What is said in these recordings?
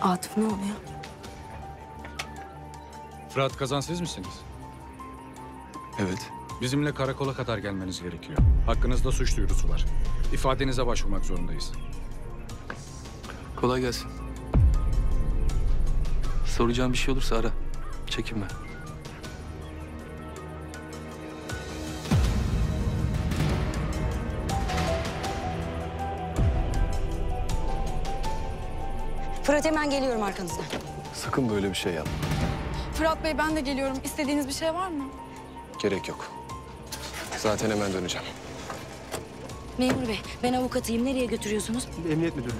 Atıf ne oluyor? Fırat Kazan siz misiniz? Evet. Bizimle karakola kadar gelmeniz gerekiyor. Hakkınızda suç duyurusu var. İfadenize başvurmak zorundayız. Kolay gelsin. Soracağım bir şey olursa ara. Çekinme. Fırat hemen geliyorum arkanızdan. Sakın böyle bir şey yapma. Fırat Bey ben de geliyorum. İstediğiniz bir şey var mı? Gerek yok. Zaten hemen döneceğim. Memur bey ben avukatıyım. Nereye götürüyorsunuz? Emniyet Müdürlüğü.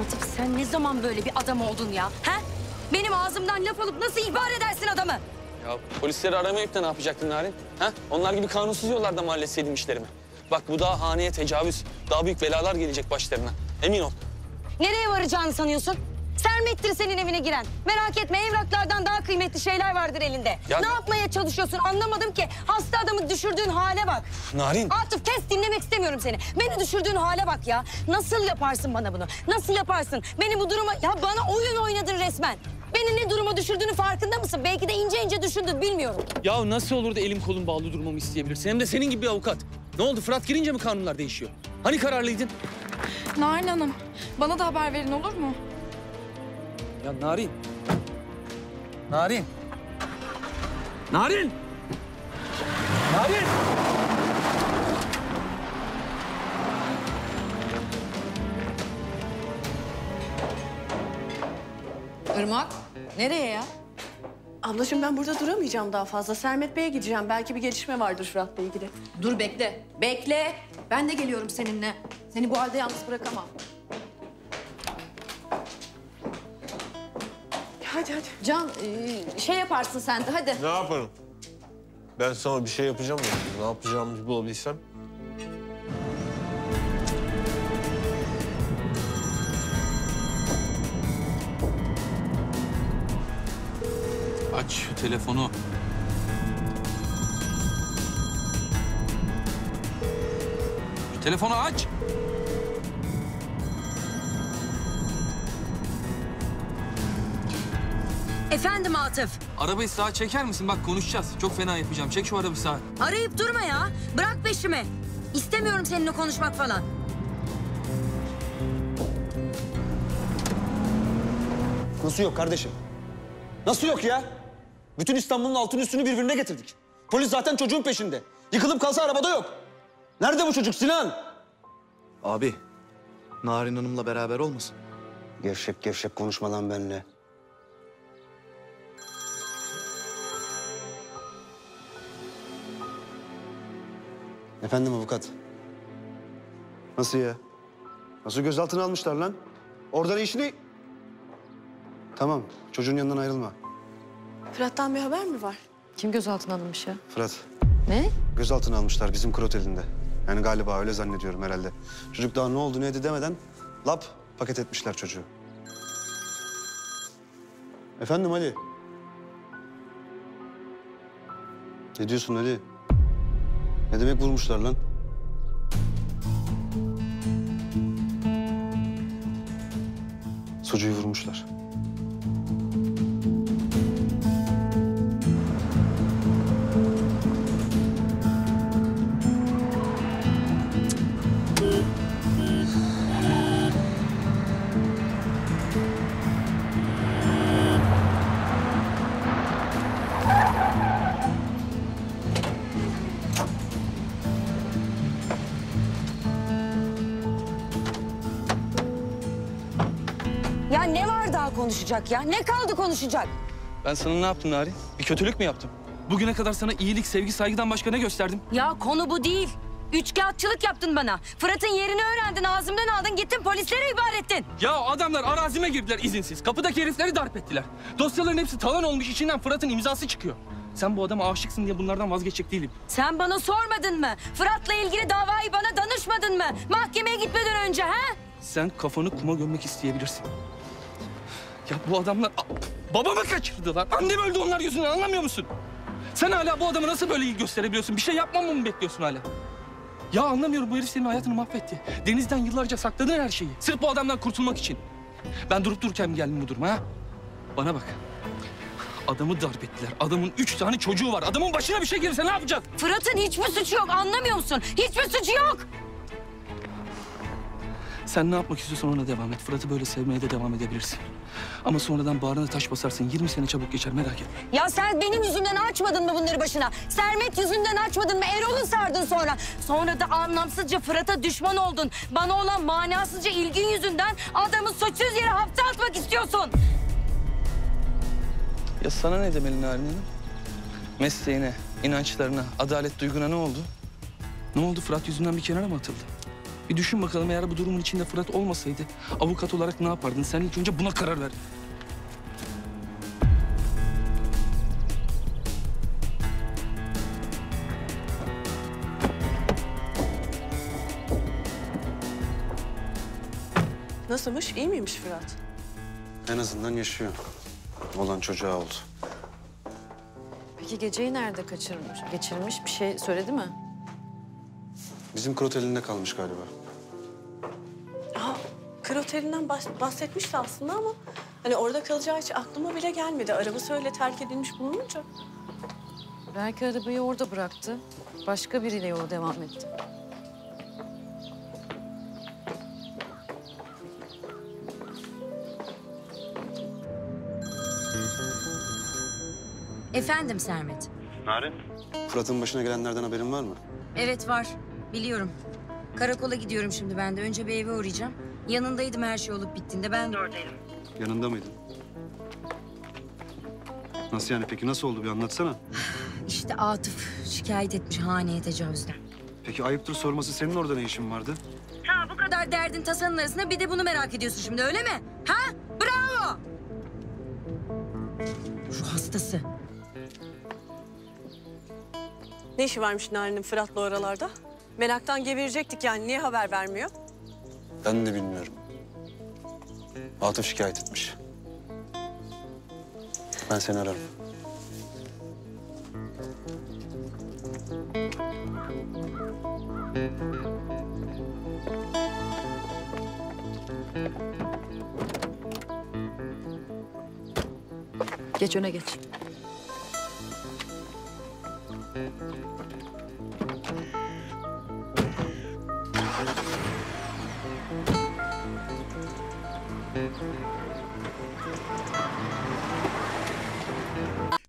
Atıf sen ne zaman böyle bir adam oldun ya? He? Benim ağzımdan laf alıp nasıl ihbar edersin adamı? Ya polisleri aramayıp da ne yapacaktın Narin? Ha? Onlar gibi kanunsuz yollardan mı halletseydim işlerimi? Bak bu daha haneye tecavüz. Daha büyük belalar gelecek başlarına. Emin ol. Nereye varacağını sanıyorsun? Sermettir senin evine giren. Merak etme evraklardan daha kıymetli şeyler vardır elinde. Ya- Ne yapmaya çalışıyorsun anlamadım ki. Hasta adamı düşürdüğün hale bak. Narin. Atıf kes dinlemek istemiyorum seni. Beni düşürdüğün hale bak ya. Nasıl yaparsın bana bunu? Nasıl yaparsın? Beni bu duruma... Ya bana oyun oynadın resmen. Beni ne duruma düşürdüğünü farkında mısın? Belki de ince ince düşündün bilmiyorum. Ya nasıl olur da elim kolum bağlı durmamı isteyebilirsin? Hem de senin gibi bir avukat. Ne oldu Fırat girince mi kanunlar değişiyor? Hani kararlıydın? Narin Hanım bana da haber verin olur mu? Ya Narin. Narin. Narin. Narin. Irmak, nereye ya? Ablacığım ben burada duramayacağım daha fazla. Sermet Bey'e gideceğim. Belki bir gelişme vardır Fırat'la ilgili. Dur bekle, bekle. Ben de geliyorum seninle. Seni bu halde yalnız bırakamam. Hadi hadi. Can, e, şey yaparsın sen de hadi. Ne yaparım? Ben sana bir şey yapacağım ya. Ne yapacağımı bulabilsem. Aç şu telefonu. Şu telefonu aç. Efendim Atıf. Arabayı sağa çeker misin? Bak konuşacağız. Çok fena yapacağım. Çek şu arabayı sağa. Arayıp durma ya. Bırak peşimi. İstemiyorum seninle konuşmak falan. Nasıl yok kardeşim? Nasıl yok ya? Bütün İstanbul'un altın üstünü birbirine getirdik. Polis zaten çocuğun peşinde. Yıkılıp kalsa arabada yok. Nerede bu çocuk Sinan? Abi, Narin Hanım'la beraber olmasın? Gevşek gevşek konuşma lan Efendim avukat. Nasıl ya? Nasıl gözaltına almışlar lan? Oradan işini... Tamam, çocuğun yanından ayrılma. Fırat'tan bir haber mi var? Kim gözaltına alınmış ya? Fırat, Ne? gözaltına almışlar bizim krot elinde. Yani galiba öyle zannediyorum herhalde. Çocuk daha ne oldu ne demeden lap paket etmişler çocuğu. Efendim Ali? Ne diyorsun Ali? Ne demek vurmuşlar lan? Sucuyu vurmuşlar. Daha konuşacak ya? Ne kaldı konuşacak? Ben sana ne yaptım Narin? Bir kötülük mü yaptım? Bugüne kadar sana iyilik, sevgi, saygıdan başka ne gösterdim? Ya konu bu değil. Üçkağıtçılık yaptın bana. Fırat'ın yerini öğrendin, ağzımdan aldın, gittin polislere ihbar ettin. Ya adamlar arazime girdiler izinsiz. Kapıdaki herifleri darp ettiler. Dosyaların hepsi talan olmuş, içinden Fırat'ın imzası çıkıyor. Sen bu adama aşıksın diye bunlardan vazgeçecek değilim. Sen bana sormadın mı? Fırat'la ilgili davayı bana danışmadın mı? Mahkemeye gitmeden önce ha? Sen kafanı kuma gömmek isteyebilirsin. Ya bu adamlar babamı kaçırdılar. Annem öldü onlar yüzünden anlamıyor musun? Sen hala bu adama nasıl böyle ilgi gösterebiliyorsun? Bir şey yapmamı mı bekliyorsun hala? Ya anlamıyorum bu herif senin hayatını mahvetti. Deniz'den yıllarca sakladın her şeyi. Sırf bu adamdan kurtulmak için. Ben durup dururken mi geldim bu duruma ha? Bana bak. Adamı darp ettiler. Adamın üç tane çocuğu var. Adamın başına bir şey gelirse ne yapacağız? Fırat'ın hiçbir suçu yok anlamıyor musun? Hiçbir suçu yok. Sen ne yapmak istiyorsan ona devam et. Fırat'ı böyle sevmeye de devam edebilirsin. Ama sonradan bağrına taş basarsın. 20 sene çabuk geçer merak etme. Ya sen benim yüzümden açmadın mı bunları başına? Sermet yüzünden açmadın mı? Erol'u sardın sonra. Sonra da anlamsızca Fırat'a düşman oldun. Bana olan manasızca ilgin yüzünden adamı suçsuz yere hapse atmak istiyorsun. Ya sana ne demeli Narin Hanım? Mesleğine, inançlarına, adalet duyguna ne oldu? Ne oldu Fırat yüzünden bir kenara mı atıldı? Bir düşün bakalım eğer bu durumun içinde Fırat olmasaydı avukat olarak ne yapardın? Sen ilk önce buna karar ver. Nasılmış? İyi miymiş Fırat? En azından yaşıyor. Olan çocuğa oldu. Peki geceyi nerede kaçırmış? Geçirmiş bir şey söyledi mi? Bizim krot elinde kalmış galiba. Aa, kır otelinden bahs- bahsetmişti aslında ama... ...hani orada kalacağı hiç aklıma bile gelmedi. Arabası öyle terk edilmiş bulununca. Belki arabayı orada bıraktı. Başka biriyle yola devam etti. Efendim Sermet. Fırat'ın başına gelenlerden haberin var mı? Evet var. Biliyorum. Karakola gidiyorum şimdi ben de. Önce bir eve uğrayacağım. Yanındaydım her şey olup bittiğinde. Ben de oradaydım. Yanında mıydın? Nasıl yani peki nasıl oldu bir anlatsana. İşte Atıf şikayet etmiş haneye tecavüzden. Peki ayıptır sorması senin orada ne işin vardı? Ha bu kadar derdin tasanın arasında bir de bunu merak ediyorsun şimdi öyle mi? Ha? Bravo! Ruh hastası. Ne işi varmış Narin'in Fırat'la oralarda? Meraktan geberecektik yani. Niye haber vermiyor? Ben de bilmiyorum. Atıf şikayet etmiş. Ben seni ararım. Geç öne geç.